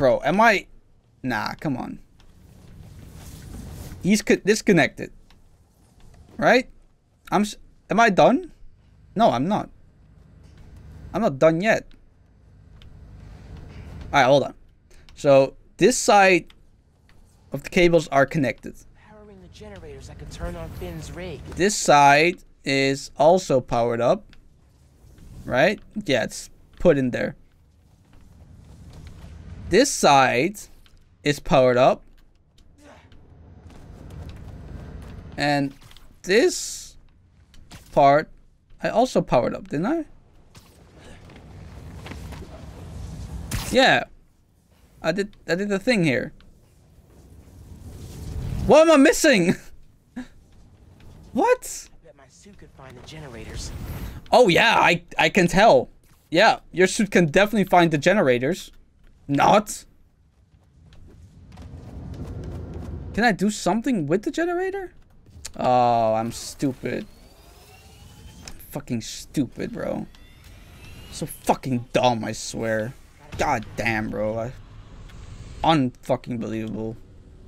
Bro, am I... Nah, come on. He's disconnected. Right? I'm... Am I done? No, I'm not. I'm not done yet. Alright, hold on. So, this side of the cables are connected. Powering the generators that could turn on Finn's rig. This side is also powered up. Right? Yeah, it's put in there. This side is powered up. And this part I also powered up, didn't I? Yeah. I did I did the thing here. What am I missing? what? I bet my suit could find the generators. Oh yeah, I I can tell. Yeah, your suit can definitely find the generators. Not. Can I do something with the generator? Oh, I'm stupid. Fucking stupid, bro. So fucking dumb, I swear. God damn, bro. Unfucking believable.